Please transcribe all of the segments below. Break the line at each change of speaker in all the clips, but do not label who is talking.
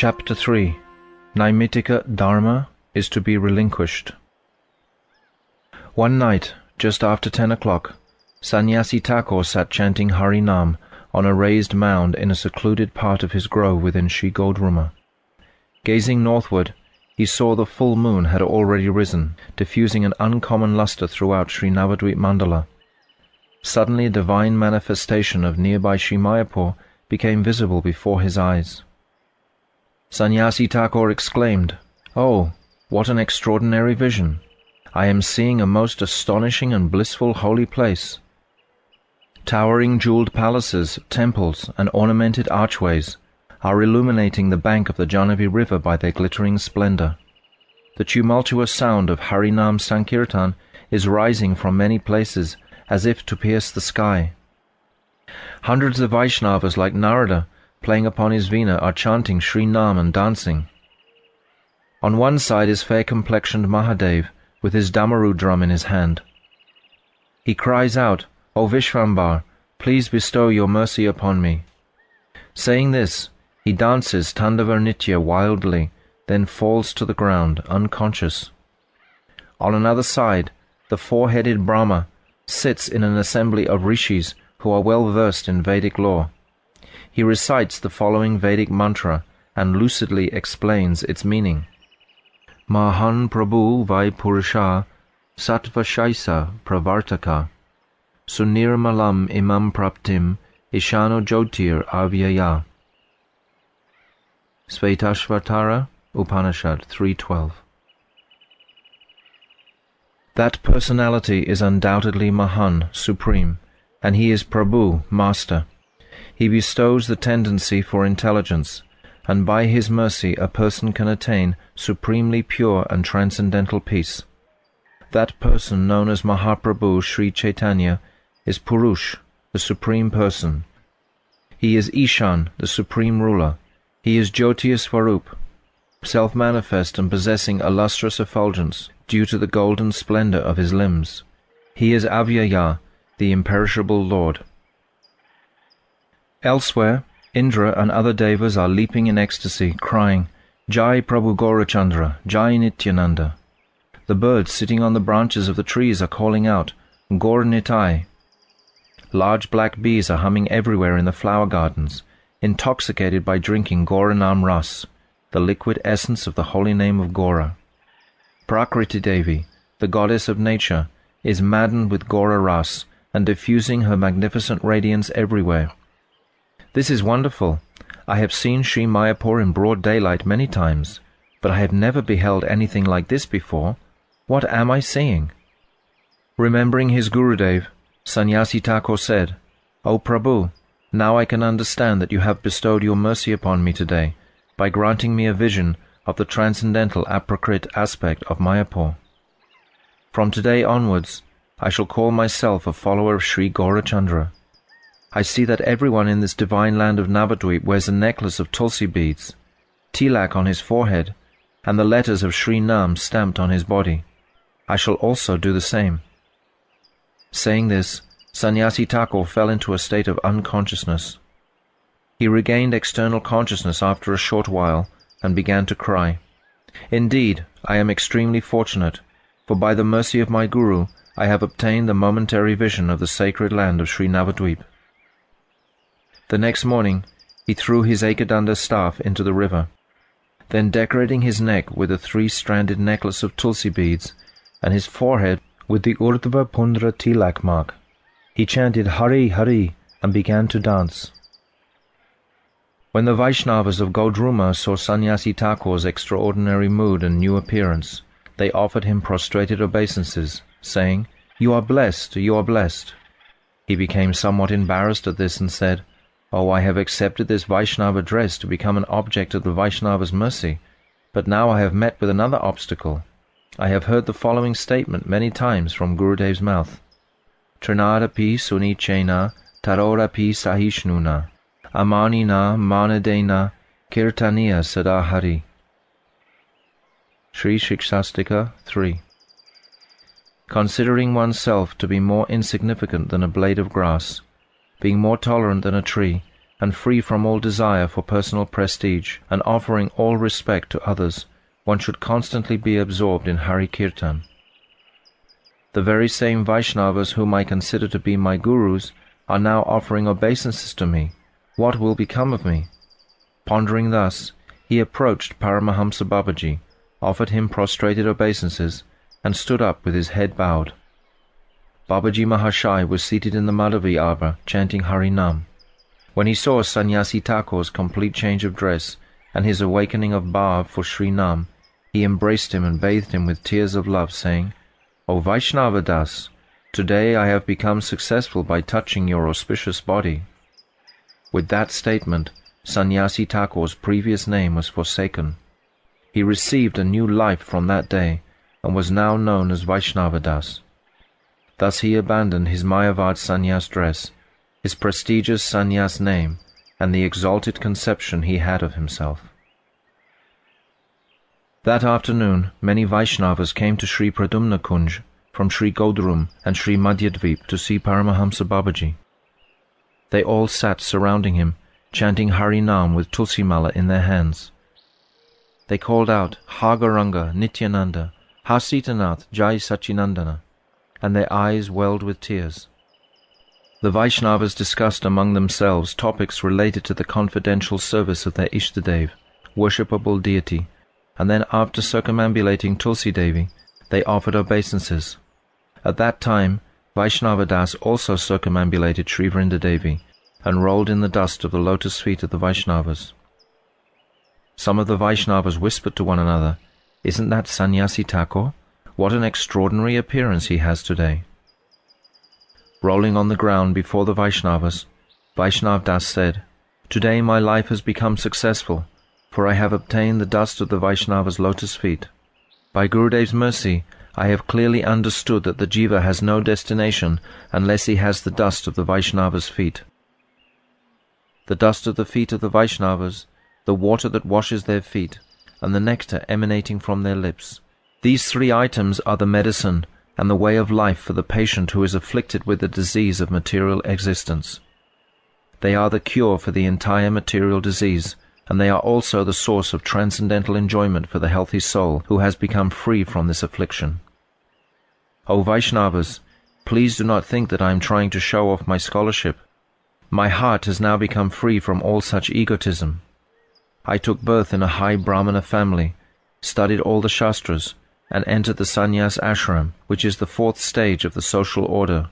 Chapter 3 Naimittika Dharma is to be relinquished. One night, just after ten o'clock, Sanyasi Thakur sat chanting Harinam on a raised mound in a secluded part of his grove within Sri Godruma. Gazing northward, he saw the full moon had already risen, diffusing an uncommon lustre throughout Sri Navadvip Mandala. Suddenly a divine manifestation of nearby Sri Mayapur became visible before his eyes. Sanyasi Thakur exclaimed, Oh, what an extraordinary vision! I am seeing a most astonishing and blissful holy place. Towering jeweled palaces, temples, and ornamented archways are illuminating the bank of the Jahnavi River by their glittering splendor. The tumultuous sound of Harinam Sankirtan is rising from many places as if to pierce the sky. Hundreds of Vaishnavas like Narada, playing upon his veena, are chanting Sri Nam and dancing. On one side is fair-complexioned Mahadev, with his Damaru drum in his hand. He cries out, O Vishvambar, please bestow your mercy upon me. Saying this, he dances Tandava Nritya wildly, then falls to the ground, unconscious. On another side, the four-headed Brahma sits in an assembly of rishis who are well versed in Vedic lore. He recites the following Vedic mantra and lucidly explains its meaning. Mahan Prabhu Vai Purusha Sattva Shaisa Pravartaka Sunirmalam Imam Praptim Ishano Jyotir Avyaya Svetashvatara Upanishad 3.12 That personality is undoubtedly Mahan, supreme, and he is Prabhu, master. He bestows the tendency for intelligence, and by his mercy a person can attain supremely pure and transcendental peace. That person known as Mahaprabhu Sri Chaitanya is Purush, the supreme person. He is Ishan, the supreme ruler. He is Jyotiya Swarup, self-manifest and possessing a lustrous effulgence due to the golden splendor of his limbs. He is Avyaya, the imperishable Lord. Elsewhere, Indra and other devas are leaping in ecstasy, crying, Jai Prabhu Gaurachandra, Jai Nityananda. The birds sitting on the branches of the trees are calling out, Gaur Nitai. Large black bees are humming everywhere in the flower gardens, intoxicated by drinking Gauranam Ras, the liquid essence of the holy name of Gaura. Prakriti Devi, the goddess of nature, is maddened with Gaura Ras and diffusing her magnificent radiance everywhere. This is wonderful. I have seen Sri Mayapur in broad daylight many times, but I have never beheld anything like this before. What am I seeing? Remembering his Gurudev, Sanyasi Thakur said, O Prabhu, now I can understand that you have bestowed your mercy upon me today by granting me a vision of the transcendental aprakrit aspect of Mayapur. From today onwards, I shall call myself a follower of Sri Gaurachandra. I see that everyone in this divine land of Navadvip wears a necklace of tulsi beads, tilak on his forehead, and the letters of Sri Nam stamped on his body. I shall also do the same. Saying this, Sanyasi Thakur fell into a state of unconsciousness. He regained external consciousness after a short while and began to cry. Indeed, I am extremely fortunate, for by the mercy of my Guru I have obtained the momentary vision of the sacred land of Sri Navadvip. The next morning, he threw his Ekadanda staff into the river. Then decorating his neck with a three-stranded necklace of tulsi beads, and his forehead with the Urdhva Pundra tilak mark, he chanted Hari Hari and began to dance. When the Vaishnavas of Godruma saw Sanyasi Thakur's extraordinary mood and new appearance, they offered him prostrated obeisances, saying, You are blessed, you are blessed. He became somewhat embarrassed at this and said, Oh, I have accepted this Vaishnava dress to become an object of the Vaishnava's mercy, but now I have met with another obstacle. I have heard the following statement many times from Gurudev's mouth. Trinadapi sunichena tarorapi sahishnuna amanina manadena kirtaniya sadahari. Sri Shikshashtaka 3 Considering oneself to be more insignificant than a blade of grass, being more tolerant than a tree, and free from all desire for personal prestige, and offering all respect to others, one should constantly be absorbed in Hari Kirtan. The very same Vaishnavas whom I consider to be my gurus are now offering obeisances to me. What will become of me? Pondering thus, he approached Paramahamsa Babaji, offered him prostrated obeisances, and stood up with his head bowed. Babaji Mahashai was seated in the Madhavi arbor chanting Harinam. When he saw Sannyasi Thakur's complete change of dress and his awakening of bhav for Sri Nam, he embraced him and bathed him with tears of love, saying, O Vaishnava Das, today I have become successful by touching your auspicious body. With that statement, Sannyasi Thakur's previous name was forsaken. He received a new life from that day and was now known as Vaishnava Das. Thus he abandoned his Mayavad sannyas dress his prestigious sannyas name, and the exalted conception he had of himself. That afternoon, many Vaishnavas came to Sri Pradyumna Kunj from Sri Godrum and Sri Madhyadvip to see Paramahamsa Babaji. They all sat surrounding him, chanting Hari Nam with Tulsi Mala in their hands. They called out, Ha Gauranga, Nityananda, Ha Sitanath, Jai Sachinandana, and their eyes welled with tears. The Vaishnavas discussed among themselves topics related to the confidential service of their Ishtadev, worshipable deity, and then after circumambulating Tulsi Devi, they offered obeisances. At that time, Vaishnava Das also circumambulated Sri Vrinda Devi and rolled in the dust of the lotus feet of the Vaishnavas. Some of the Vaishnavas whispered to one another, Isn't that Sannyasi Thakur? What an extraordinary appearance he has today. Rolling on the ground before the Vaishnavas, Vaishnav Das said, Today my life has become successful, for I have obtained the dust of the Vaishnava's lotus feet. By Gurudev's mercy, I have clearly understood that the jiva has no destination unless he has the dust of the Vaishnava's feet. The dust of the feet of the Vaishnavas, the water that washes their feet, and the nectar emanating from their lips. These three items are the medicine and the way of life for the patient who is afflicted with the disease of material existence. They are the cure for the entire material disease, and they are also the source of transcendental enjoyment for the healthy soul who has become free from this affliction. O Vaishnavas, please do not think that I am trying to show off my scholarship. My heart has now become free from all such egotism. I took birth in a high Brahmana family, studied all the Shastras, and entered the sannyas ashram, which is the fourth stage of the social order.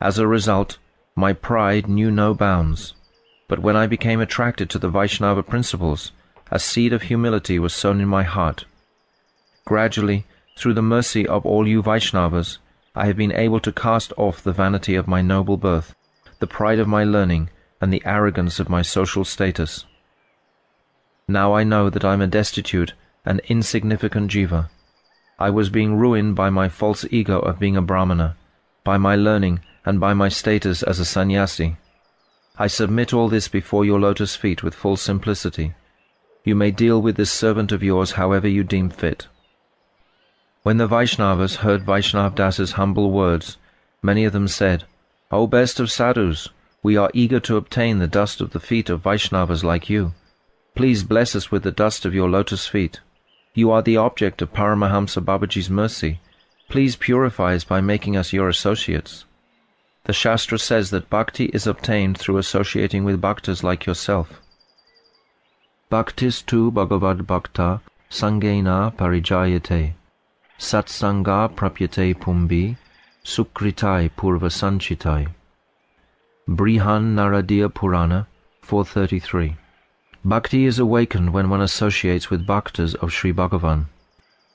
As a result, my pride knew no bounds. But when I became attracted to the Vaishnava principles, a seed of humility was sown in my heart. Gradually, through the mercy of all you Vaishnavas, I have been able to cast off the vanity of my noble birth, the pride of my learning, and the arrogance of my social status. Now I know that I am a destitute and insignificant jiva, I was being ruined by my false ego of being a Brahmana, by my learning, and by my status as a sannyasi. I submit all this before your lotus feet with full simplicity. You may deal with this servant of yours however you deem fit. When the Vaishnavas heard Vaishnav Das's humble words, many of them said, O best of sadhus, we are eager to obtain the dust of the feet of Vaishnavas like you. Please bless us with the dust of your lotus feet. You are the object of Paramahamsa Babaji's mercy. Please purify us by making us your associates. The Shastra says that bhakti is obtained through associating with bhaktas like yourself. Bhaktis tu bhagavad bhakta sangena parijayate satsanga prapyate pumbi sukritai purva sanchitai. Brihan Naradiya Purana 433 Bhakti is awakened when one associates with bhaktas of Sri Bhagavan.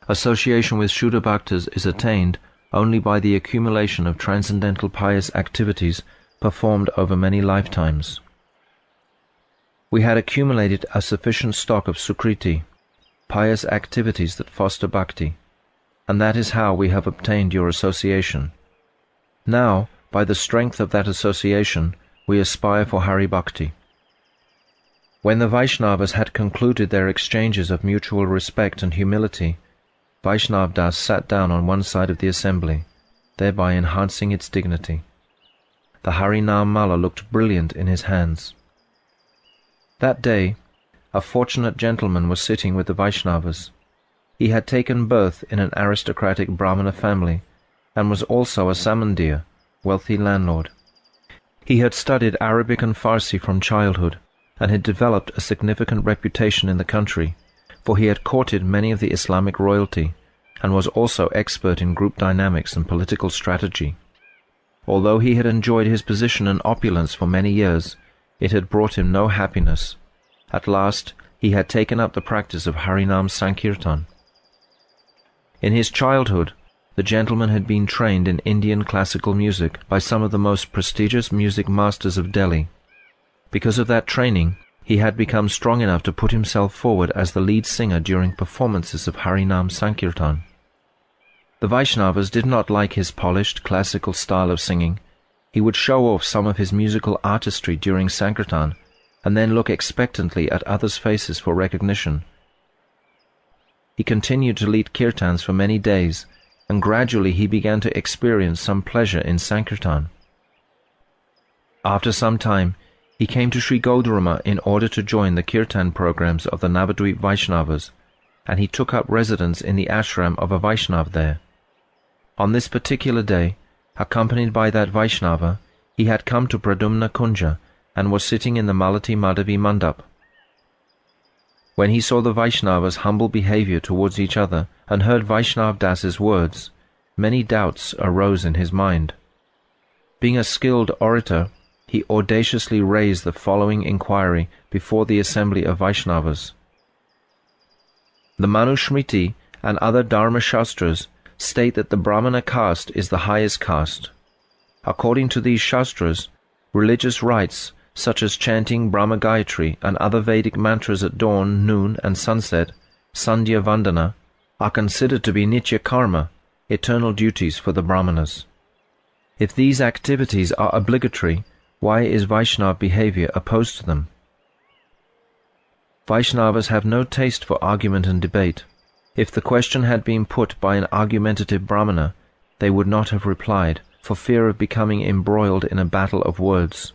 Association with Shuddha bhaktas is attained only by the accumulation of transcendental pious activities performed over many lifetimes. We had accumulated a sufficient stock of sukriti, pious activities that foster bhakti, and that is how we have obtained your association. Now, by the strength of that association, we aspire for Hari Bhakti. When the Vaishnavas had concluded their exchanges of mutual respect and humility, Vaishnav Das sat down on one side of the assembly, thereby enhancing its dignity. The Harinam Mala looked brilliant in his hands. That day, a fortunate gentleman was sitting with the Vaishnavas. He had taken birth in an aristocratic Brahmana family, and was also a Zamindar, wealthy landlord. He had studied Arabic and Farsi from childhood, and had developed a significant reputation in the country, for he had courted many of the Islamic royalty, and was also expert in group dynamics and political strategy. Although he had enjoyed his position and opulence for many years, it had brought him no happiness. At last, he had taken up the practice of Harinam Sankirtan. In his childhood, the gentleman had been trained in Indian classical music by some of the most prestigious music masters of Delhi. Because of that training, he had become strong enough to put himself forward as the lead singer during performances of Harinam Sankirtan. The Vaishnavas did not like his polished, classical style of singing. He would show off some of his musical artistry during Sankirtan, and then look expectantly at others' faces for recognition. He continued to lead kirtans for many days, and gradually he began to experience some pleasure in Sankirtan. After some time, he came to Sri Godruma in order to join the kirtan programs of the Navadvip Vaishnavas, and he took up residence in the ashram of a Vaishnav there. On this particular day, accompanied by that Vaishnava, he had come to Pradyumna Kunja and was sitting in the Malati Madhavi Mandap. When he saw the Vaishnava's humble behavior towards each other and heard Vaishnav Das's words, many doubts arose in his mind. Being a skilled orator, he audaciously raised the following inquiry before the assembly of Vaishnavas. The Manusmriti and other Dharma Shastras state that the Brahmana caste is the highest caste. According to these Shastras, religious rites such as chanting Brahma Gayatri and other Vedic mantras at dawn, noon, and sunset, Sandhya Vandana, are considered to be Nitya Karma, eternal duties for the Brahmanas. If these activities are obligatory, why is Vaishnav behavior opposed to them? Vaishnavas have no taste for argument and debate. If the question had been put by an argumentative Brahmana, they would not have replied, for fear of becoming embroiled in a battle of words.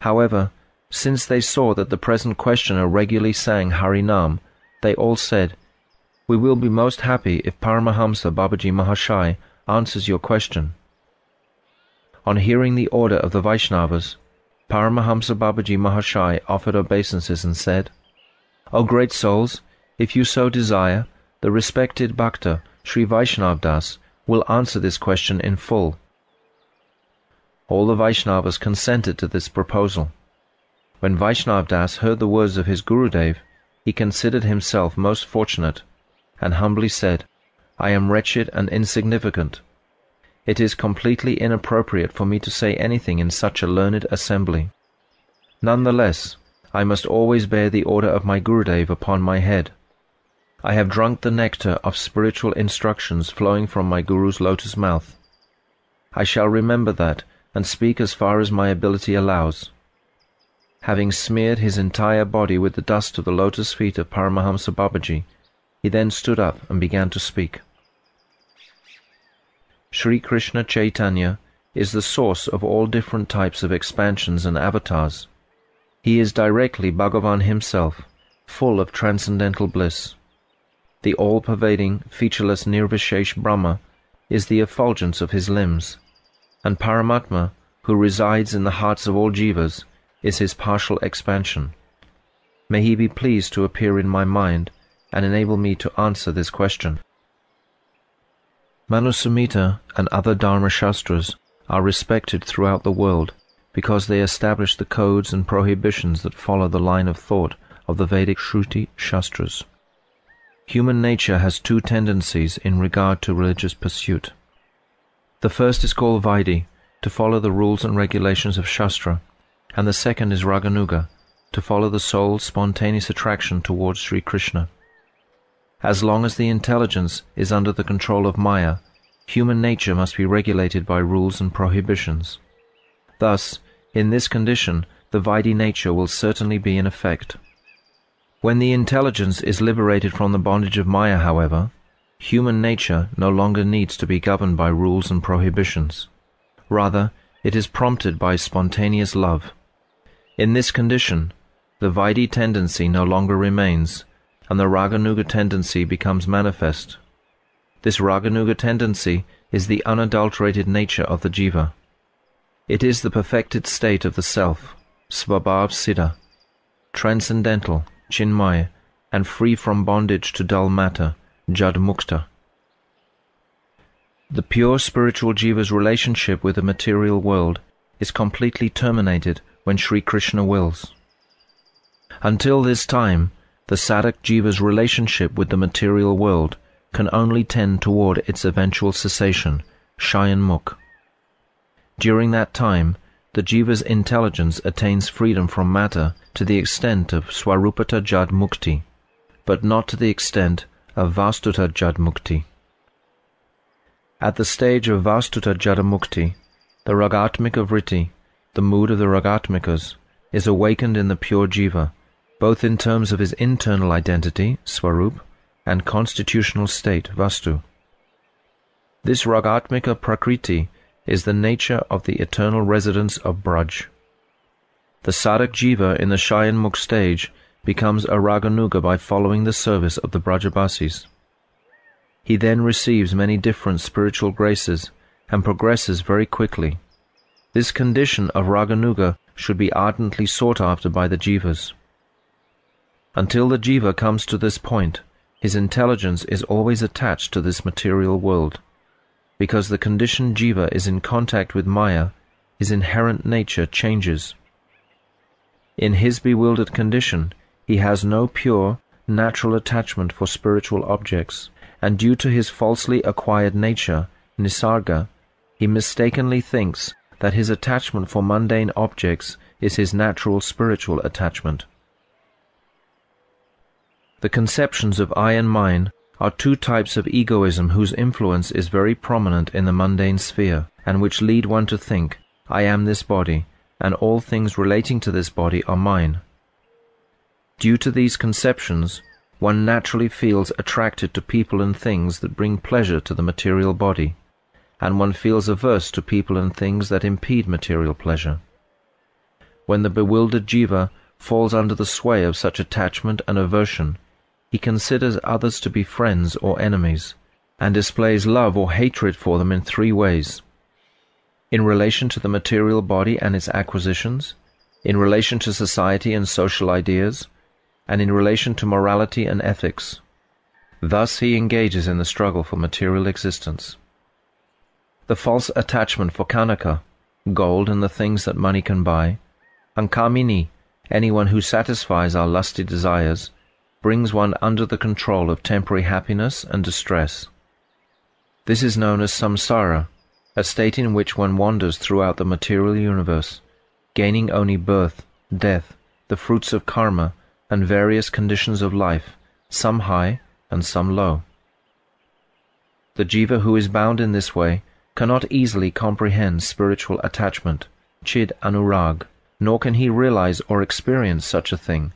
However, since they saw that the present questioner regularly sang Harinam, they all said, We will be most happy if Paramahamsa Babaji Mahashai answers your question. On hearing the order of the Vaishnavas, Paramahamsa Babaji Mahashai offered obeisances and said, O great souls, if you so desire, the respected Bhakta, Sri Vaishnav Das, will answer this question in full. All the Vaishnavas consented to this proposal. When Vaishnav Das heard the words of his Gurudev, he considered himself most fortunate, and humbly said, I am wretched and insignificant. It is completely inappropriate for me to say anything in such a learned assembly. Nonetheless, I must always bear the order of my Gurudev upon my head. I have drunk the nectar of spiritual instructions flowing from my Guru's lotus mouth. I shall remember that and speak as far as my ability allows. Having smeared his entire body with the dust of the lotus feet of Paramahamsa Babaji, he then stood up and began to speak. Sri Krishna Chaitanya is the source of all different types of expansions and avatars. He is directly Bhagavan himself, full of transcendental bliss. The all-pervading, featureless Nirvishesh Brahma is the effulgence of his limbs, and Paramatma, who resides in the hearts of all jivas, is his partial expansion. May he be pleased to appear in my mind and enable me to answer this question. Manusamhita and other Dharma Shastras are respected throughout the world because they establish the codes and prohibitions that follow the line of thought of the Vedic Shruti Shastras. Human nature has two tendencies in regard to religious pursuit. The first is called Vaidhi, to follow the rules and regulations of Shastra, and the second is Raganuga, to follow the soul's spontaneous attraction towards Sri Krishna. As long as the intelligence is under the control of Maya, human nature must be regulated by rules and prohibitions. Thus, in this condition, the Vaidhi nature will certainly be in effect. When the intelligence is liberated from the bondage of Maya, however, human nature no longer needs to be governed by rules and prohibitions. Rather, it is prompted by spontaneous love. In this condition, the Vaidhi tendency no longer remains, and the Raganuga tendency becomes manifest. This Raganuga tendency is the unadulterated nature of the jiva. It is the perfected state of the self, Svabhav Siddha, transcendental, Chinmaya, and free from bondage to dull matter, Jad Mukta. The pure spiritual jiva's relationship with the material world is completely terminated when Sri Krishna wills. Until this time, the sadhak jiva's relationship with the material world can only tend toward its eventual cessation, Shayan Mukh. During that time, the jiva's intelligence attains freedom from matter to the extent of Swarupata Jad Mukti, but not to the extent of Vastuta Jad Mukti. At the stage of Vastuta Jadamukti, the Ragatmika Vritti, the mood of the Ragatmikas, is awakened in the pure jiva, both in terms of his internal identity, Swarup, and constitutional state, Vastu. This Ragatmika Prakriti is the nature of the eternal residence of Braj. The Sadhak Jiva in the Shayanmukh stage becomes a Raganuga by following the service of the Brajabasis. He then receives many different spiritual graces and progresses very quickly. This condition of Raganuga should be ardently sought after by the jivas. Until the jiva comes to this point, his intelligence is always attached to this material world. Because the conditioned jiva is in contact with Maya, his inherent nature changes. In his bewildered condition, he has no pure, natural attachment for spiritual objects and due to his falsely acquired nature, nisarga, he mistakenly thinks that his attachment for mundane objects is his natural spiritual attachment. The conceptions of I and mine are two types of egoism whose influence is very prominent in the mundane sphere, and which lead one to think, I am this body, and all things relating to this body are mine. Due to these conceptions, one naturally feels attracted to people and things that bring pleasure to the material body, and one feels averse to people and things that impede material pleasure. When the bewildered jiva falls under the sway of such attachment and aversion, he considers others to be friends or enemies, and displays love or hatred for them in three ways. In relation to the material body and its acquisitions, in relation to society and social ideas, and in relation to morality and ethics. Thus he engages in the struggle for material existence. The false attachment for kanaka, gold and the things that money can buy, and kamini, anyone who satisfies our lusty desires, brings one under the control of temporary happiness and distress. This is known as samsara, a state in which one wanders throughout the material universe, gaining only birth, death, the fruits of karma, and various conditions of life, some high and some low. The jiva who is bound in this way cannot easily comprehend spiritual attachment, chid anurag, nor can he realize or experience such a thing.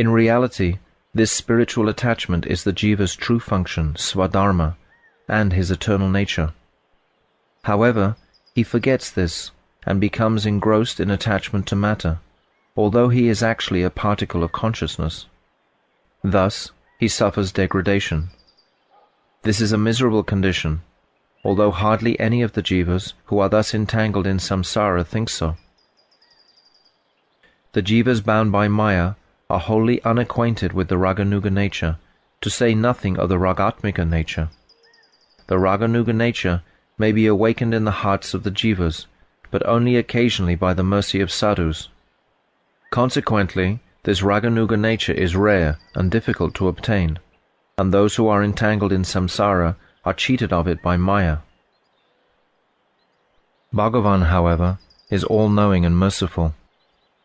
In reality, this spiritual attachment is the jiva's true function, swadharma, and his eternal nature. However, he forgets this and becomes engrossed in attachment to matter although he is actually a particle of consciousness. Thus, he suffers degradation. This is a miserable condition, although hardly any of the jivas who are thus entangled in samsara think so. The jivas bound by Maya are wholly unacquainted with the Raganuga nature, to say nothing of the Ragatmika nature. The Raganuga nature may be awakened in the hearts of the jivas, but only occasionally by the mercy of sadhus. Consequently, this Raganuga nature is rare and difficult to obtain, and those who are entangled in samsara are cheated of it by Maya. Bhagavan, however, is all-knowing and merciful.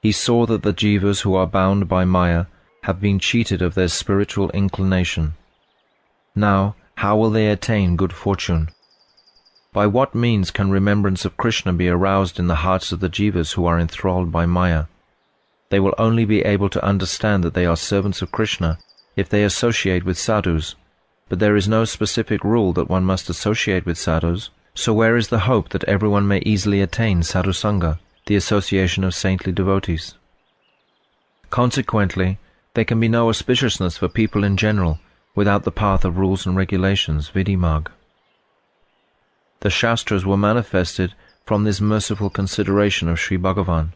He saw that the jivas who are bound by Maya have been cheated of their spiritual inclination. Now, how will they attain good fortune? By what means can remembrance of Krishna be aroused in the hearts of the jivas who are enthralled by Maya? They will only be able to understand that they are servants of Krishna if they associate with sadhus, but there is no specific rule that one must associate with sadhus, so where is the hope that everyone may easily attain sadhusanga, the association of saintly devotees? Consequently, there can be no auspiciousness for people in general without the path of rules and regulations, vidhi marg. The Shastras were manifested from this merciful consideration of Sri Bhagavan.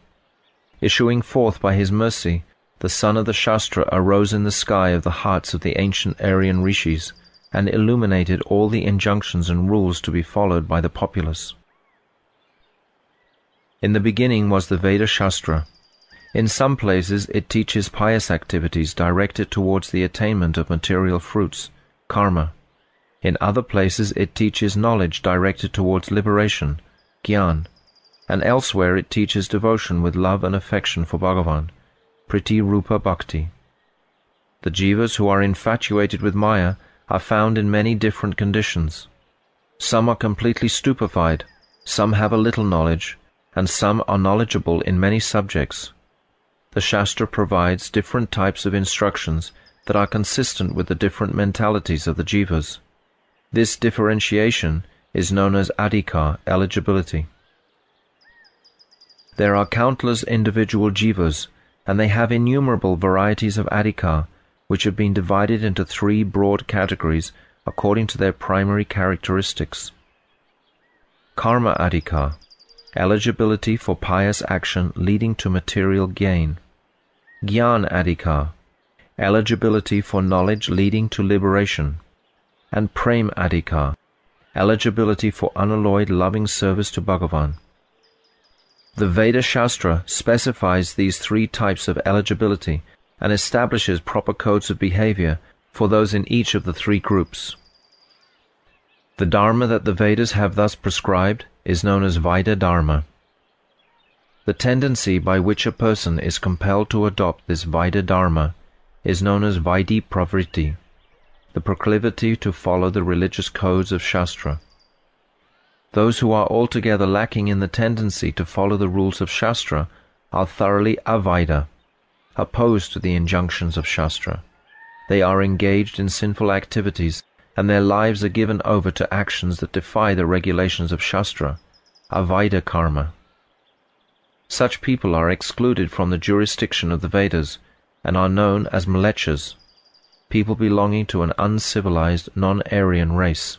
Issuing forth by his mercy, the sun of the Shastra arose in the sky of the hearts of the ancient Aryan rishis and illuminated all the injunctions and rules to be followed by the populace. In the beginning was the Veda Shastra. In some places it teaches pious activities directed towards the attainment of material fruits, karma. In other places it teaches knowledge directed towards liberation, Gyan, and elsewhere it teaches devotion with love and affection for Bhagavan, Priti Rupa Bhakti. The jivas who are infatuated with Maya are found in many different conditions. Some are completely stupefied, some have a little knowledge, and some are knowledgeable in many subjects. The Shastra provides different types of instructions that are consistent with the different mentalities of the jivas. This differentiation is known as adhikar, eligibility. There are countless individual jivas, and they have innumerable varieties of adhikar, which have been divided into three broad categories according to their primary characteristics. Karma adhikar, eligibility for pious action leading to material gain. Gyan adhikar, eligibility for knowledge leading to liberation. And Prem adhikar, eligibility for unalloyed loving service to Bhagavan. The Veda Shastra specifies these three types of eligibility and establishes proper codes of behavior for those in each of the three groups. The Dharma that the Vedas have thus prescribed is known as Vaidha Dharma. The tendency by which a person is compelled to adopt this Vaidha Dharma is known as Vaidhi Pravritti the proclivity to follow the religious codes of Shastra. Those who are altogether lacking in the tendency to follow the rules of Shastra are thoroughly avaida, opposed to the injunctions of Shastra. They are engaged in sinful activities, and their lives are given over to actions that defy the regulations of Shastra, avaida karma. Such people are excluded from the jurisdiction of the Vedas and are known as mlechas, people belonging to an uncivilized non-Aryan race.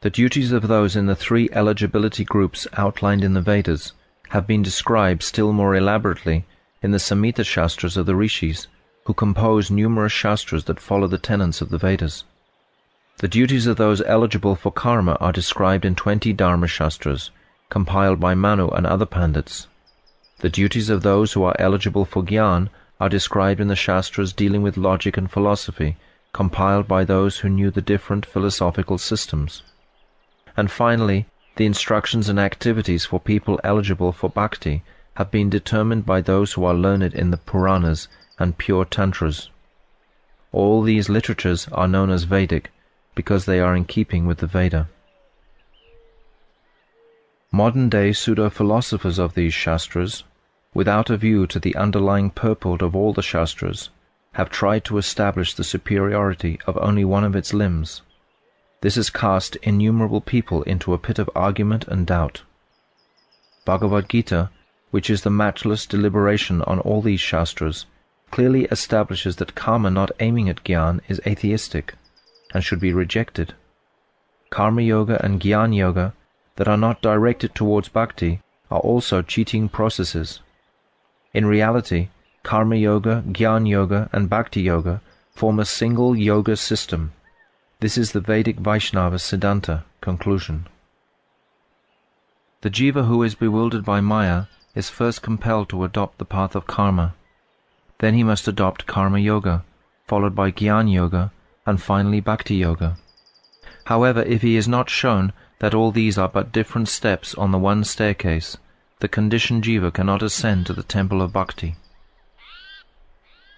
The duties of those in the three eligibility groups outlined in the Vedas have been described still more elaborately in the Samhita Shastras of the Rishis, who compose numerous Shastras that follow the tenets of the Vedas. The duties of those eligible for karma are described in twenty Dharma Shastras, compiled by Manu and other Pandits. The duties of those who are eligible for Gyan are described in the Shastras dealing with logic and philosophy, compiled by those who knew the different philosophical systems. And finally, the instructions and activities for people eligible for bhakti have been determined by those who are learned in the Puranas and pure Tantras. All these literatures are known as Vedic because they are in keeping with the Veda. Modern day pseudo philosophers of these Shastras without a view to the underlying purport of all the Shastras, have tried to establish the superiority of only one of its limbs. This has cast innumerable people into a pit of argument and doubt. Bhagavad Gita, which is the matchless deliberation on all these Shastras, clearly establishes that karma not aiming at Gyan is atheistic and should be rejected. Karma Yoga and Gyan Yoga that are not directed towards bhakti are also cheating processes. In reality, Karma Yoga, Gyan Yoga, and Bhakti Yoga form a single yoga system. This is the Vedic Vaishnava Siddhanta conclusion. The jiva who is bewildered by Maya is first compelled to adopt the path of karma. Then he must adopt Karma Yoga, followed by Gyan Yoga, and finally Bhakti Yoga. However, if he is not shown that all these are but different steps on the one staircase, the conditioned jiva cannot ascend to the temple of bhakti.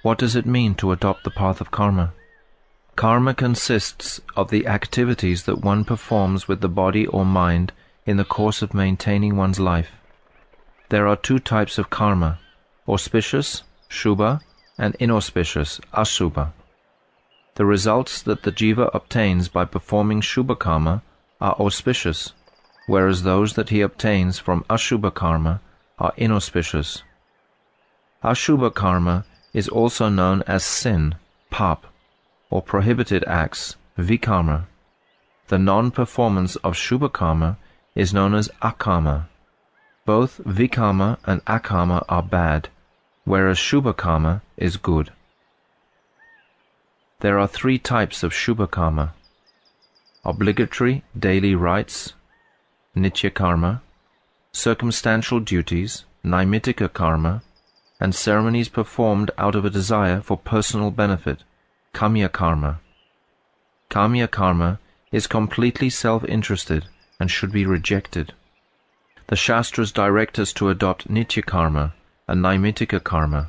What does it mean to adopt the path of karma? Karma consists of the activities that one performs with the body or mind in the course of maintaining one's life. There are two types of karma, auspicious, shubha, and inauspicious, ashubha. The results that the jiva obtains by performing shubha karma are auspicious, whereas those that he obtains from Ashubha karma are inauspicious. Ashubha karma is also known as sin, pap, or prohibited acts, vikarma. The non-performance of Shubha karma is known as akarma. Both vikarma and akarma are bad, whereas Shubha karma is good. There are three types of Shubha karma. Obligatory daily rites, nitya karma, circumstantial duties, naimittika karma, and ceremonies performed out of a desire for personal benefit, kamya karma. Kamya karma is completely self-interested and should be rejected. The Shastras direct us to adopt Nitya karma and Naimittika karma.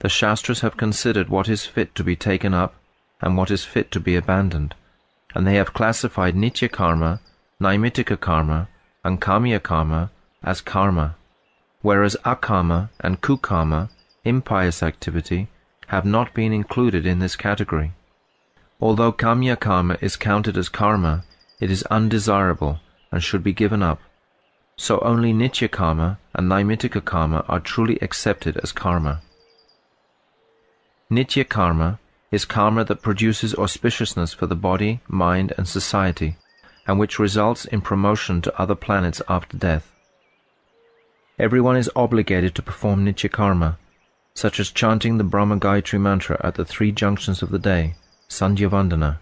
The Shastras have considered what is fit to be taken up and what is fit to be abandoned, and they have classified Nitya karma, Naimittika karma, and Kamya karma as karma, whereas Akarma and Kukarma, impious activity, have not been included in this category. Although Kamya karma is counted as karma, it is undesirable and should be given up. So only Nitya karma and Naimittika karma are truly accepted as karma. Nitya karma is karma that produces auspiciousness for the body, mind, and society, and which results in promotion to other planets after death. Everyone is obligated to perform Nitya karma, such as chanting the Brahma Gayatri mantra at the three junctions of the day, Sandhya Vandana,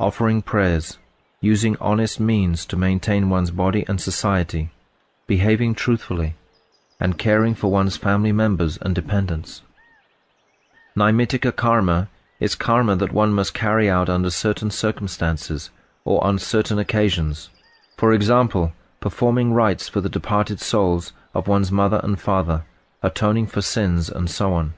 offering prayers, using honest means to maintain one's body and society, behaving truthfully, and caring for one's family members and dependents. Naimittika karma is karma that one must carry out under certain circumstances or on certain occasions. For example, performing rites for the departed souls of one's mother and father, atoning for sins, and so on.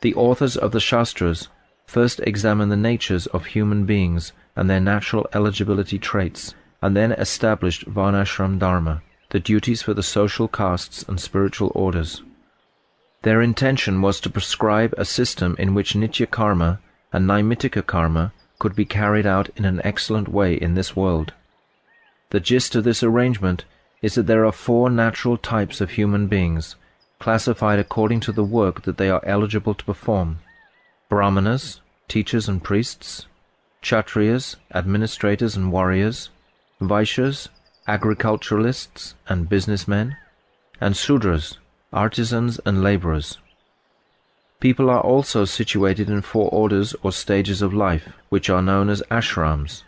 The authors of the Shastras first examine the natures of human beings and their natural eligibility traits, and then established Varnashram Dharma, the duties for the social castes and spiritual orders. Their intention was to prescribe a system in which Nitya karma and Naimittika karma could be carried out in an excellent way in this world. The gist of this arrangement is that there are four natural types of human beings, classified according to the work that they are eligible to perform. Brahmanas, teachers and priests, Kshatriyas, administrators and warriors, Vaishyas, agriculturalists and businessmen, and Sudras, artisans and laborers. People are also situated in four orders or stages of life, which are known as ashrams.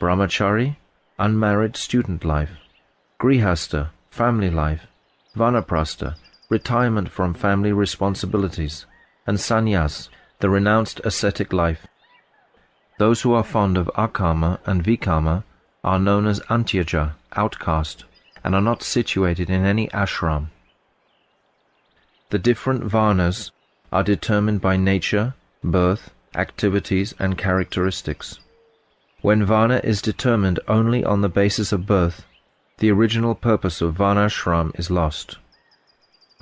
Brahmachari, unmarried student life. Grihasta, family life. Vanaprastha, retirement from family responsibilities. And sannyas, the renounced ascetic life. Those who are fond of akarma and vikarma are known as antyaja, outcast, and are not situated in any ashram. The different varnas are determined by nature, birth, activities, and characteristics. When varna is determined only on the basis of birth, the original purpose of varnashram is lost.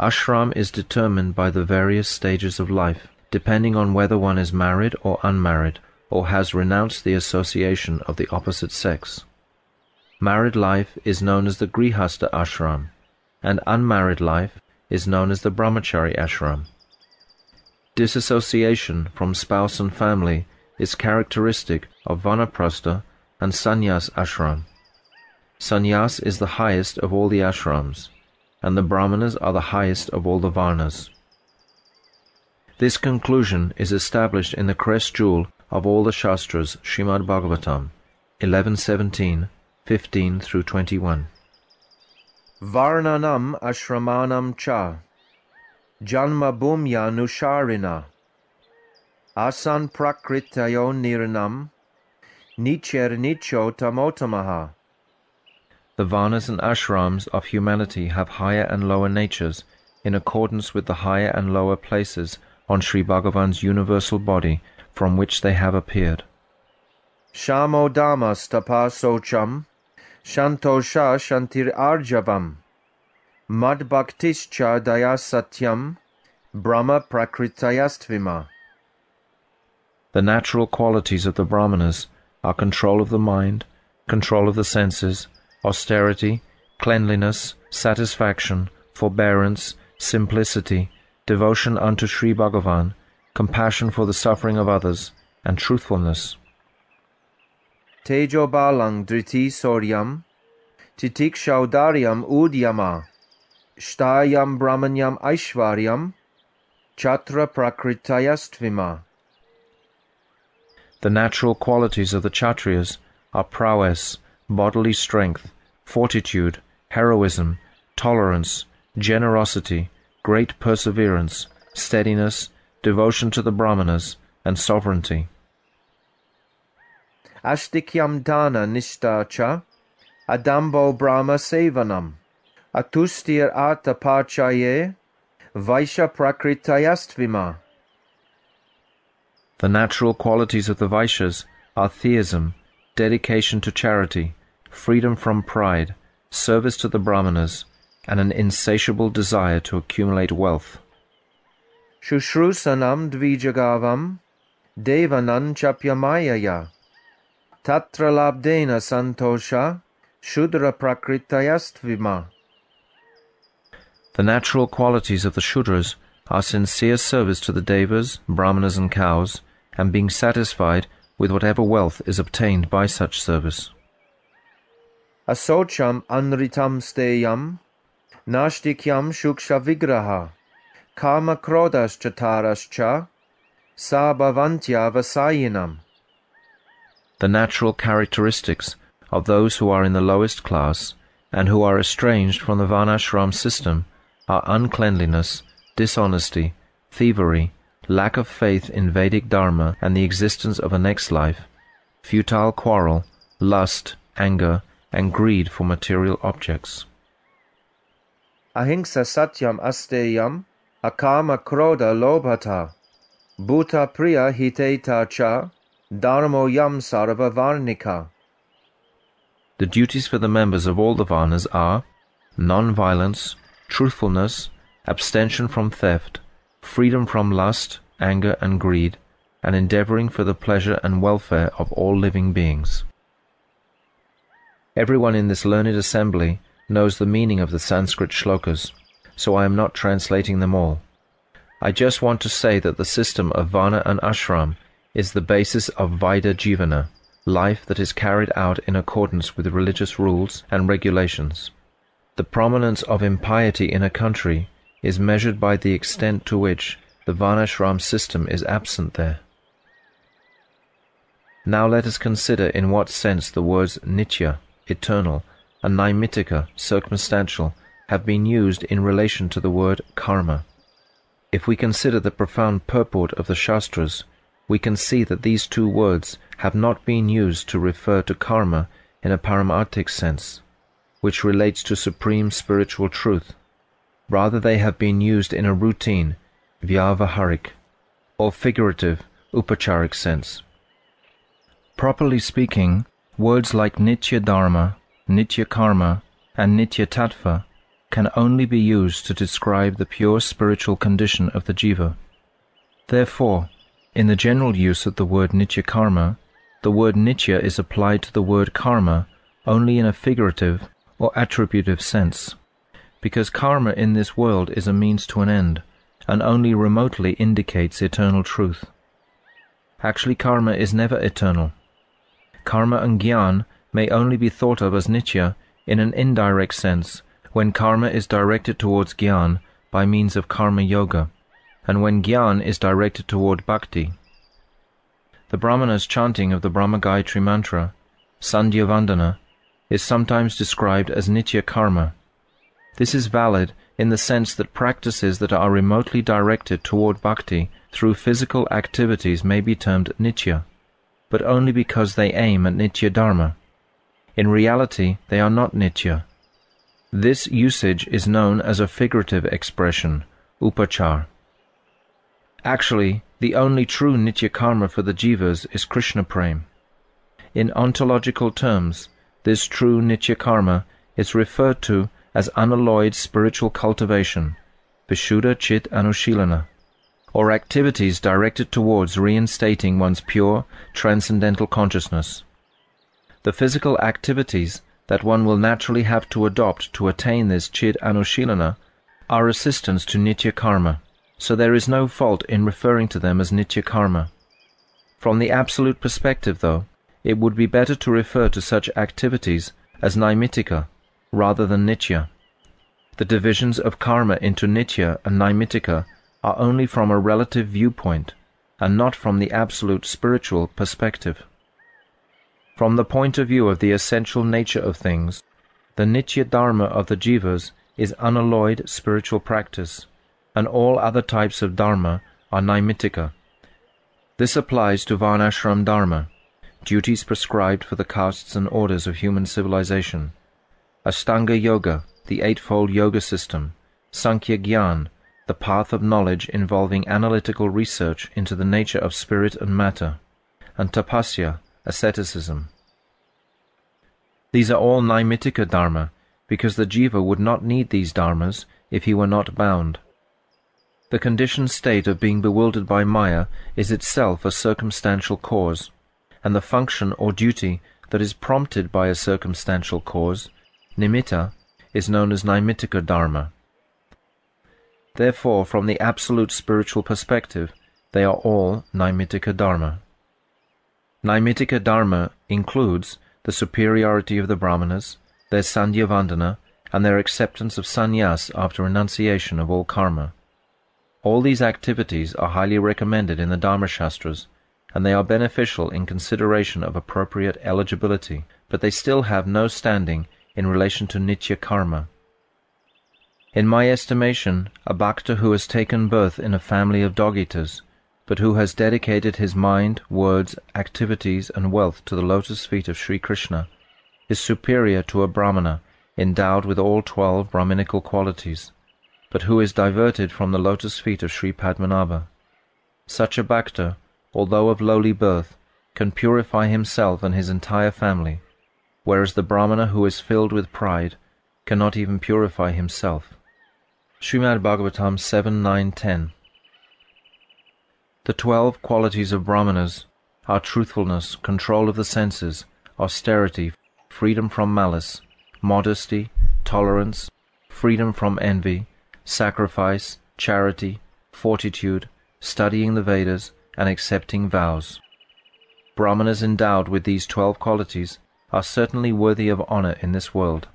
Ashram is determined by the various stages of life depending on whether one is married or unmarried, or has renounced the association of the opposite sex. Married life is known as the Grihasta ashram, and unmarried life is known as the Brahmachari ashram. Disassociation from spouse and family is characteristic of Vanaprastha and Sannyas ashram. Sannyas is the highest of all the ashrams, and the Brahmanas are the highest of all the Varnas. This conclusion is established in the crest jewel of all the Shastras, Srimad Bhagavatam, 11.17, 15 through 21. Varnanam ashramanam cha, janma bhumya nusharina, asan prakritayo nirnam, nicher nicho tamotamaha. The varnas and ashrams of humanity have higher and lower natures in accordance with the higher and lower places on Sri Bhagavan's universal body from which they have appeared. Shamodama stapasocham, shantosha shantir arjavam, madbhaktischa dayasatyam, brahma prakritayastvima. The natural qualities of the Brahmanas are control of the mind, control of the senses, austerity, cleanliness, satisfaction, forbearance, simplicity, devotion unto Sri Bhagavan, compassion for the suffering of others, and truthfulness.
Tejo balang driti soryam, titik shaudaryam udyama, shtayam brahmanyam aishvaryam, chatra prakritayastvima.
The natural qualities of the Kshatriyas are prowess, bodily strength, fortitude, heroism, tolerance, generosity, great perseverance, steadiness, devotion to the Brahmanas, and sovereignty.
Ashtikyam dana nishtacha, adambo brahma sevanam, atustir arta parchaye, vaisha prakritayastvima.
The natural qualities of the Vaishyas are theism, dedication to charity, freedom from pride, service to the Brahmanas, and an insatiable desire to accumulate wealth.
Shushrusanam dvijagavam, devanan chapyamayaya, tatra labdena santosha, shudra prakritayastvima.
The natural qualities of the Shudras are sincere service to the Devas, Brahmanas, and cows, and being satisfied with whatever wealth is obtained by such service.
Asocham anritam steyam, nashtikyam shuksha vigraha, kama krodas chatarascha, sa bhavantya vasayinam.
The natural characteristics of those who are in the lowest class and who are estranged from the Varnashram system are uncleanliness, dishonesty, thievery, lack of faith in Vedic Dharma and the existence of a next life, futile quarrel, lust, anger, and greed for material objects.
Ahimsa satyam asteyam, akama kroda lobhata, bhuta priya hiteta cha, dharmo yam sarva varnika.
The duties for the members of all the Varnas are non-violence, truthfulness, abstention from theft, freedom from lust, anger, and greed, and endeavoring for the pleasure and welfare of all living beings. Everyone in this learned assembly knows the meaning of the Sanskrit shlokas, so I am not translating them all. I just want to say that the system of Varna and Ashram is the basis of Vaidha Jivana, life that is carried out in accordance with religious rules and regulations. The prominence of impiety in a country is measured by the extent to which the Varnashram system is absent there. Now let us consider in what sense the words nitya, eternal, and naimittika, circumstantial, have been used in relation to the word karma. If we consider the profound purport of the Shastras, we can see that these two words have not been used to refer to karma in a paramarthic sense, which relates to supreme spiritual truth. Rather, they have been used in a routine, vyavaharik, or figurative, upacharik sense. Properly speaking, words like nitya dharma, nitya karma, and nitya tattva can only be used to describe the pure spiritual condition of the jiva. Therefore, in the general use of the word nitya karma, the word nitya is applied to the word karma only in a figurative or attributive sense, because karma in this world is a means to an end, and only remotely indicates eternal truth. Actually, karma is never eternal. Karma and gyan may only be thought of as nitya in an indirect sense when karma is directed towards gyan by means of karma yoga, and when gyan is directed toward bhakti. The Brahmana's chanting of the Brahma Gayatri mantra, Sandhya Vandana, is sometimes described as nitya karma. This is valid in the sense that practices that are remotely directed toward bhakti through physical activities may be termed nitya, but only because they aim at nitya dharma. In reality, they are not nitya. This usage is known as a figurative expression, upachar. Actually, the only true nitya karma for the jivas is Krishna prem. In ontological terms, this true nitya karma is referred to as unalloyed spiritual cultivation, Vishuddha Chit Anushilana, or activities directed towards reinstating one's pure, transcendental consciousness. The physical activities that one will naturally have to adopt to attain this Chit Anushilana are assistants to Nitya Karma, so there is no fault in referring to them as Nitya Karma. From the absolute perspective, though, it would be better to refer to such activities as Naimitika rather than Nitya. The divisions of karma into Nitya and Naimitika are only from a relative viewpoint and not from the absolute spiritual perspective. From the point of view of the essential nature of things, the Nitya Dharma of the Jivas is unalloyed spiritual practice, and all other types of Dharma are Naimitika. This applies to Varnashram Dharma, duties prescribed for the castes and orders of human civilization. Astanga Yoga, the Eightfold Yoga System, Sankhya Gyan, the path of knowledge involving analytical research into the nature of spirit and matter, and Tapasya, asceticism. These are all Naimitika Dharma, because the jiva would not need these dharmas if he were not bound. The conditioned state of being bewildered by Maya is itself a circumstantial cause, and the function or duty that is prompted by a circumstantial cause, nimitta, is known as Naimitika Dharma. Therefore, from the absolute spiritual perspective, they are all Naimitika Dharma. Naimitika Dharma includes the superiority of the Brahmanas, their Sandhya and their acceptance of sannyas after renunciation of all karma. All these activities are highly recommended in the Dharma Shastras and they are beneficial in consideration of appropriate eligibility, but they still have no standing in relation to nitya karma. In my estimation, a bhakta who has taken birth in a family of dog-eaters, but who has dedicated his mind, words, activities, and wealth to the lotus feet of Sri Krishna, is superior to a brahmana endowed with all twelve brahminical qualities, but who is diverted from the lotus feet of Sri Padmanabha. Such a bhakta although of lowly birth, can purify himself and his entire family, whereas the Brahmana who is filled with pride cannot even purify himself. Srimad Bhagavatam 7, 9, 10 The twelve qualities of Brahmanas are truthfulness, control of the senses, austerity, freedom from malice, modesty, tolerance, freedom from envy, sacrifice, charity, fortitude, studying the Vedas, and accepting vows. Brahmanas endowed with these twelve qualities are certainly worthy of honor in this world.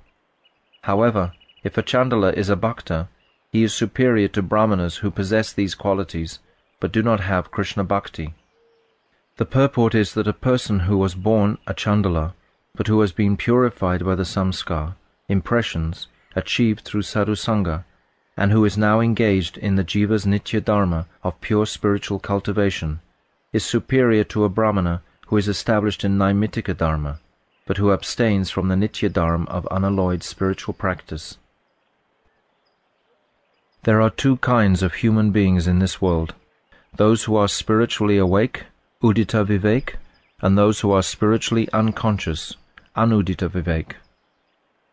However, if a Chandala is a bhakta, he is superior to Brahmanas who possess these qualities but do not have Krishna bhakti. The purport is that a person who was born a Chandala but who has been purified by the samskar, impressions, achieved through sadhusanga, and who is now engaged in the jiva's nitya dharma of pure spiritual cultivation, is superior to a brahmana who is established in naimitika dharma, but who abstains from the nitya dharma of unalloyed spiritual practice. There are two kinds of human beings in this world, those who are spiritually awake, udita vivek, and those who are spiritually unconscious, anudita vivek.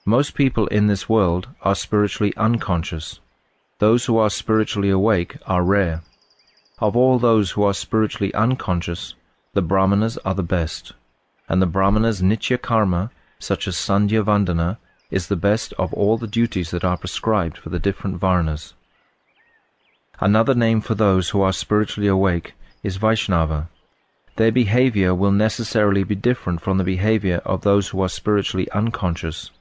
Most people in this world are spiritually unconscious, those who are spiritually awake are rare. Of all those who are spiritually unconscious, the Brahmanas are the best, and the Brahmanas' Nitya Karma, such as Sandhya Vandana, is the best of all the duties that are prescribed for the different Varnas. Another name for those who are spiritually awake is Vaishnava. Their behavior will necessarily be different from the behavior of those who are spiritually unconscious.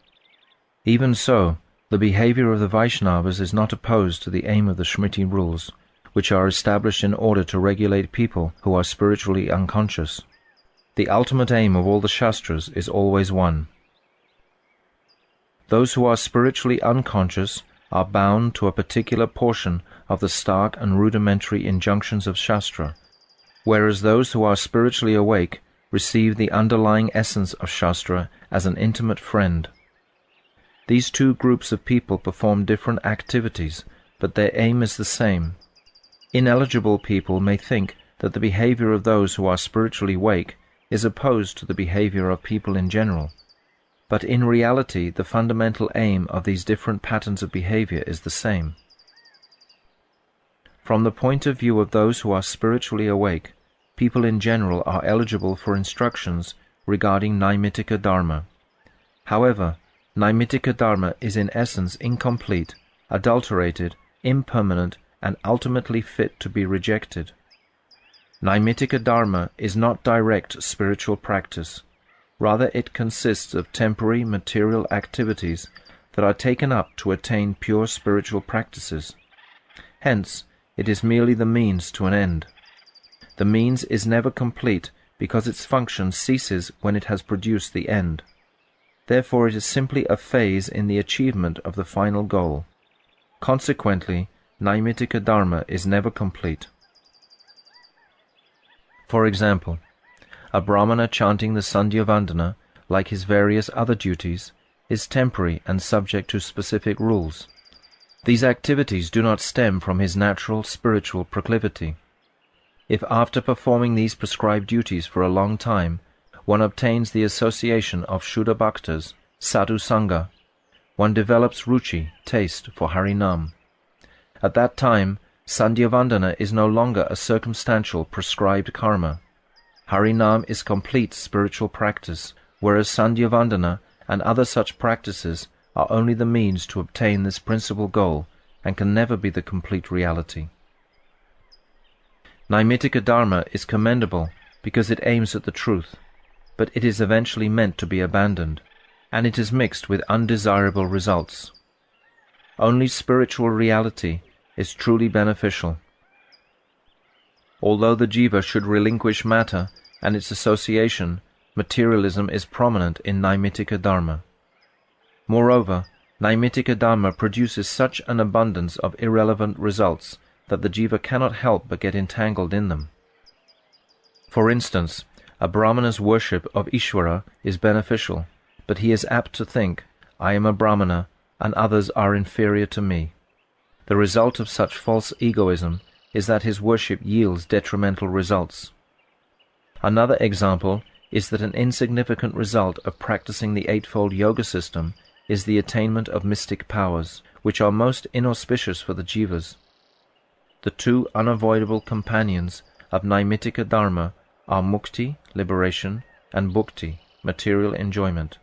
Even so, the behavior of the Vaishnavas is not opposed to the aim of the Smriti rules, which are established in order to regulate people who are spiritually unconscious. The ultimate aim of all the Shastras is always one. Those who are spiritually unconscious are bound to a particular portion of the stark and rudimentary injunctions of Shastra, whereas those who are spiritually awake receive the underlying essence of Shastra as an intimate friend. These two groups of people perform different activities, but their aim is the same. Ineligible people may think that the behavior of those who are spiritually awake is opposed to the behavior of people in general. But in reality, the fundamental aim of these different patterns of behavior is the same. From the point of view of those who are spiritually awake, people in general are eligible for instructions regarding Naimitika Dharma. However, Naimitika Dharma is in essence incomplete adulterated, impermanent, and ultimately fit to be rejected. Naimittika Dharma is not direct spiritual practice. Rather, it consists of temporary material activities that are taken up to attain pure spiritual practices. Hence, it is merely the means to an end. The means is never complete because its function ceases when it has produced the end. Therefore, it is simply a phase in the achievement of the final goal. Consequently, Naimittika Dharma is never complete. For example, a Brahmana chanting the Sandhya Vandana, like his various other duties, is temporary and subject to specific rules. These activities do not stem from his natural spiritual proclivity. If after performing these prescribed duties for a long time, one obtains the association of Shuddha Bhaktas, Sadhu Sangha, one develops ruchi, taste for Harinam. At that time, Sandhyavandana is no longer a circumstantial prescribed karma. Harinam is complete spiritual practice, whereas Sandhyavandana and other such practices are only the means to obtain this principal goal and can never be the complete reality. Naimittika Dharma is commendable because it aims at the truth, but it is eventually meant to be abandoned, and it is mixed with undesirable results. Only spiritual reality is truly beneficial. Although the jiva should relinquish matter and its association, materialism is prominent in Naimittika Dharma. Moreover, Naimittika Dharma produces such an abundance of irrelevant results that the jiva cannot help but get entangled in them. For instance, a Brahmana's worship of Ishvara is beneficial, but he is apt to think, I am a Brahmana, and others are inferior to me. The result of such false egoism is that his worship yields detrimental results. Another example is that an insignificant result of practicing the Eightfold Yoga system is the attainment of mystic powers, which are most inauspicious for the jivas. The two unavoidable companions of Naimittika Dharma are mukti, liberation, and bhukti, material enjoyment.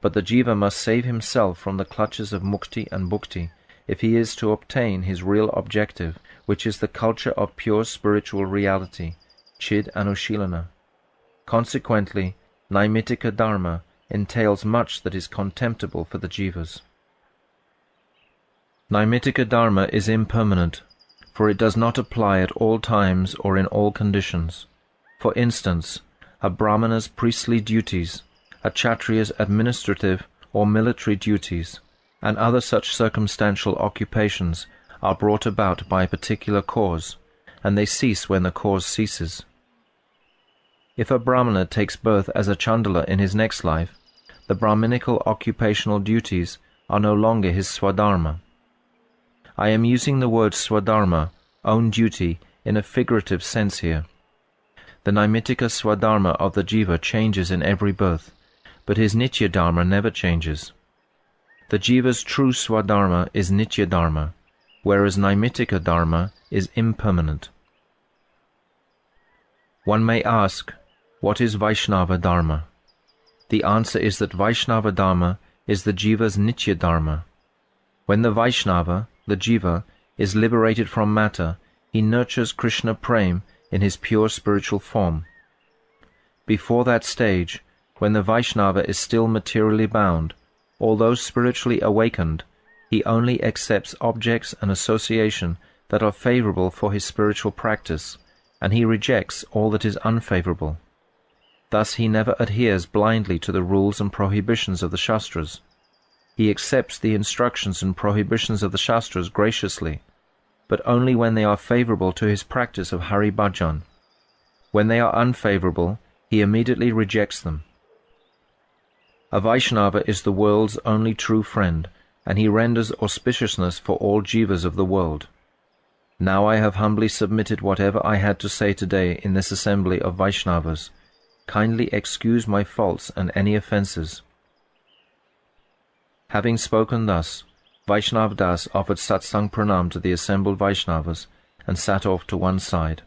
But the jiva must save himself from the clutches of mukti and bhukti if he is to obtain his real objective, which is the culture of pure spiritual reality, chid anushilana. Consequently, Naimittika Dharma entails much that is contemptible for the jivas. Naimittika Dharma is impermanent, for it does not apply at all times or in all conditions. For instance, a Brahmana's priestly duties, a Kshatriya's administrative or military duties, and other such circumstantial occupations are brought about by a particular cause, and they cease when the cause ceases. If a Brahmana takes birth as a Chandala in his next life, the Brahminical occupational duties are no longer his swadharma. I am using the word swadharma, own duty, in a figurative sense here. The Naimittika swadharma of the jiva changes in every birth, but his nitya dharma never changes. The jiva's true swadharma is nitya dharma, whereas Naimittika dharma is impermanent. One may ask, what is Vaishnava dharma? The answer is that Vaishnava dharma is the jiva's nitya dharma. When the Vaishnava, the jiva, is liberated from matter, he nurtures Krishna Prem in his pure spiritual form. Before that stage, when the Vaishnava is still materially bound, although spiritually awakened, he only accepts objects and association that are favorable for his spiritual practice, and he rejects all that is unfavorable. Thus he never adheres blindly to the rules and prohibitions of the Shastras. He accepts the instructions and prohibitions of the Shastras graciously, but only when they are favorable to his practice of Hari Bhajan. When they are unfavorable, he immediately rejects them. A Vaishnava is the world's only true friend, and he renders auspiciousness for all jivas of the world. Now I have humbly submitted whatever I had to say today in this assembly of Vaishnavas. Kindly excuse my faults and any offences. Having spoken thus, Vaishnav Das offered sashtang pranam to the assembled Vaishnavas and sat off to one side.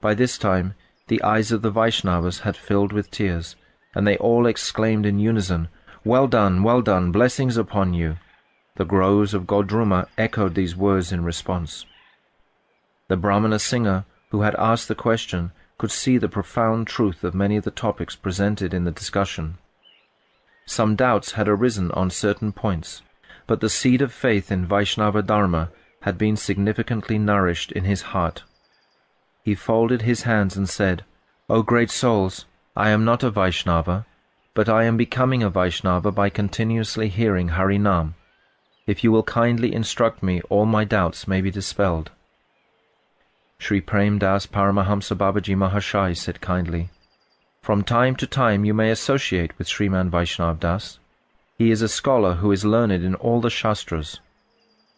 By this time, the eyes of the Vaishnavas had filled with tears, and they all exclaimed in unison, Well done, well done, blessings upon you. The groves of Godruma echoed these words in response. The Brahmana singer who had asked the question could see the profound truth of many of the topics presented in the discussion. Some doubts had arisen on certain points, but the seed of faith in Vaishnava Dharma had been significantly nourished in his heart. He folded his hands and said, O great souls, I am not a Vaishnava, but I am becoming a Vaishnava by continuously hearing Harinam. If you will kindly instruct me, all my doubts may be dispelled. Sri Prem Das Paramahamsa Babaji Mahashai said kindly, From time to time you may associate with Sriman Vaishnav Das. He is a scholar who is learned in all the Shastras.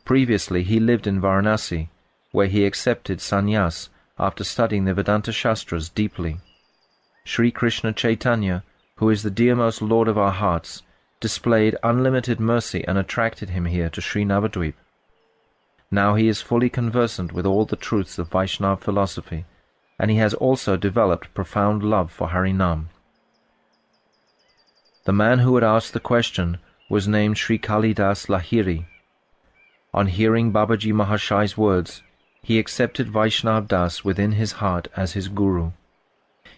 Previously he lived in Varanasi, where he accepted sannyas after studying the Vedanta Shastras deeply. Sri Krishna Chaitanya, who is the dearmost Lord of our hearts, displayed unlimited mercy and attracted him here to Sri Navadvip. Now he is fully conversant with all the truths of Vaishnava philosophy, and he has also developed profound love for Harinam. The man who had asked the question was named Sri Kalidas Lahiri. On hearing Babaji Mahashai's words, he accepted Vaishnav Das within his heart as his guru.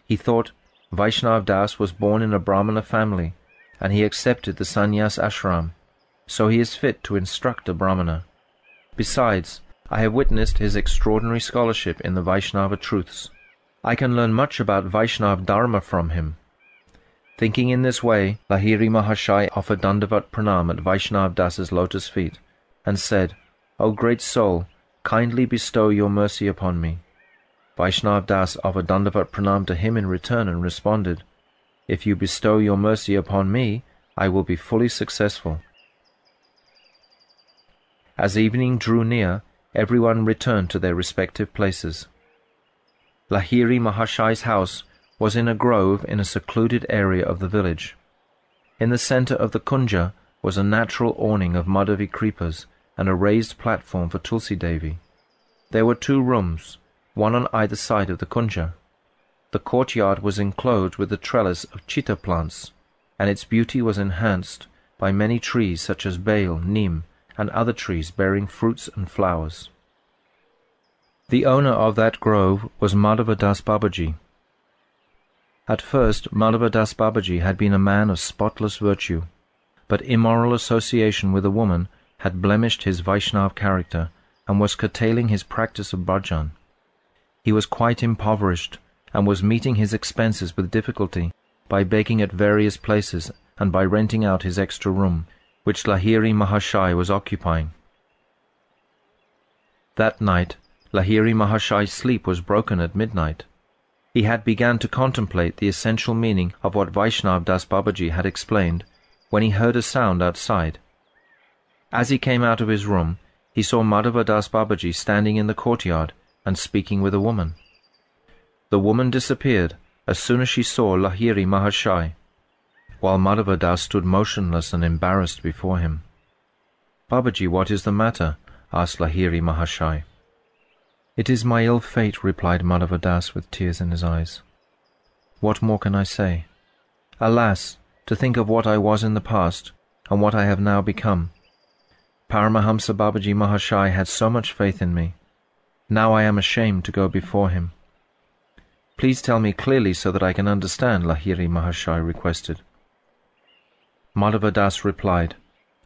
He thought Vaishnav Das was born in a Brahmana family, and he accepted the sannyas ashram, so he is fit to instruct a Brahmana. Besides, I have witnessed his extraordinary scholarship in the Vaishnava truths. I can learn much about Vaishnava Dharma from him. Thinking in this way, Lahiri Mahashai offered Dandavat Pranam at Vaishnav Das's lotus feet, and said, O great soul, kindly bestow your mercy upon me. Vaishnav Das offered Dandavat Pranam to him in return and responded, If you bestow your mercy upon me, I will be fully successful. As evening drew near, everyone returned to their respective places. Lahiri Mahashai's house was in a grove in a secluded area of the village. In the centre of the kunja was a natural awning of Madhavi creepers and a raised platform for Tulsi Devi. There were two rooms, one on either side of the kunja. The courtyard was enclosed with a trellis of chitta plants, and its beauty was enhanced by many trees such as bale, neem, and other trees bearing fruits and flowers. The owner of that grove was Madhava Das Babaji. At first, Madhavadas Babaji had been a man of spotless virtue, but immoral association with a woman had blemished his Vaishnav character and was curtailing his practice of bhajan. He was quite impoverished and was meeting his expenses with difficulty by begging at various places and by renting out his extra room, which Lahiri Mahashai was occupying. That night, Lahiri Mahashai's sleep was broken at midnight. He had begun to contemplate the essential meaning of what Vaishnav Das Babaji had explained when he heard a sound outside. As he came out of his room, he saw Madhava Das Babaji standing in the courtyard and speaking with a woman. The woman disappeared as soon as she saw Lahiri Mahashai, while Madhava Das stood motionless and embarrassed before him. Babaji, what is the matter? asked Lahiri Mahashai. It is my ill fate, replied Madhava Das with tears in his eyes. What more can I say? Alas, to think of what I was in the past, and what I have now become. Paramahamsa Babaji Mahashai had so much faith in me. Now I am ashamed to go before him. Please tell me clearly so that I can understand, Lahiri Mahashai requested. Madhava Das replied,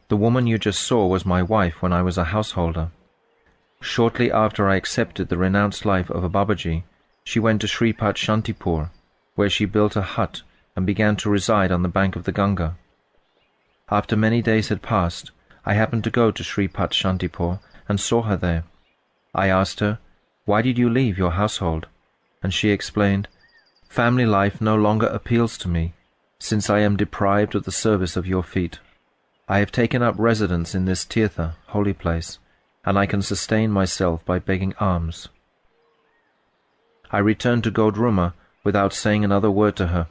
The woman you just saw was my wife when I was a householder. Shortly after I accepted the renounced life of a Babaji, she went to Sripat Shantipur, where she built a hut and began to reside on the bank of the Ganga. After many days had passed, I happened to go to Sri Pat Shantipur and saw her there. I asked her, Why did you leave your household? And she explained, Family life no longer appeals to me, since I am deprived of the service of your feet. I have taken up residence in this tirtha, holy place, and I can sustain myself by begging alms. I returned to Godruma without saying another word to her.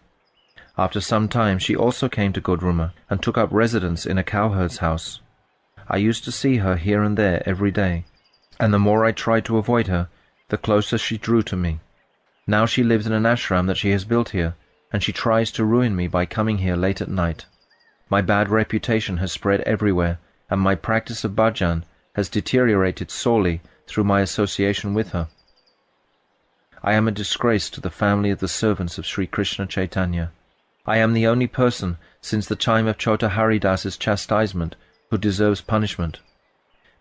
After some time she also came to Godruma and took up residence in a cowherd's house. I used to see her here and there every day, and the more I tried to avoid her, the closer she drew to me. Now she lives in an ashram that she has built here, and she tries to ruin me by coming here late at night. My bad reputation has spread everywhere, and my practice of bhajan has deteriorated sorely through my association with her. I am a disgrace to the family of the servants of Sri Krishna Chaitanya. I am the only person since the time of Chota Haridas's chastisement who deserves punishment.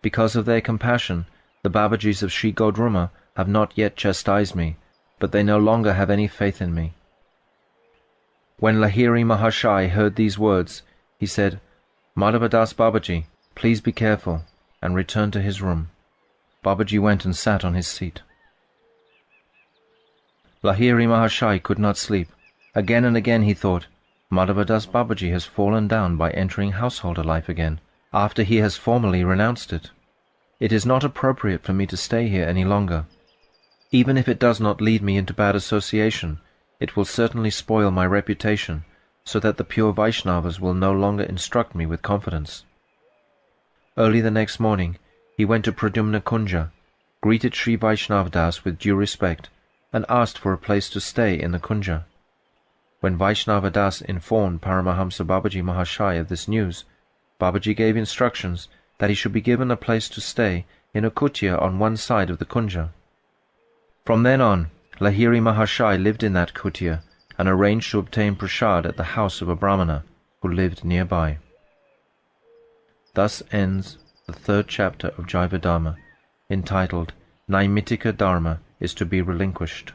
Because of their compassion, the Babajis of Sri Godruma have not yet chastised me, but they no longer have any faith in me. When Lahiri Mahashai heard these words, he said, Madhavadas Babaji, please be careful, and returned to his room. Babaji went and sat on his seat. Lahiri Mahashai could not sleep. Again and again he thought, Madhavadas Babaji has fallen down by entering householder life again, after he has formally renounced it. It is not appropriate for me to stay here any longer. Even if it does not lead me into bad association, it will certainly spoil my reputation, so that the pure Vaishnavas will no longer instruct me with confidence. Early the next morning, he went to Pradyumna Kunja, greeted Sri Vaishnav Das with due respect, and asked for a place to stay in the Kunja. When Vaishnava Das informed Paramahamsa Babaji Mahashai of this news, Babaji gave instructions that he should be given a place to stay in a kutia on one side of the kunja. From then on, Lahiri Mahashai lived in that kutia and arranged to obtain prasad at the house of a brahmana who lived nearby. Thus ends the third chapter of Jaiva Dharma, entitled Naimitika Dharma is to be relinquished.